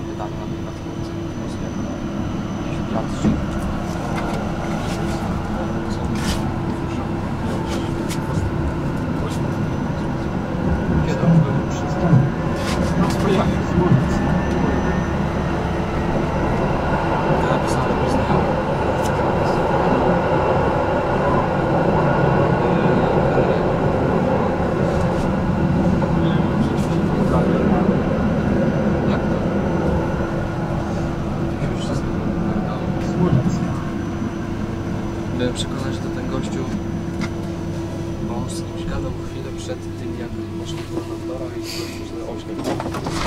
ってだんだんだんだん気持ちい。przekonać, że ten gościu, bo on z kimś gadał chwilę przed tym, jak poszedł do Pandora i gościu, że ośmiu.